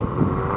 you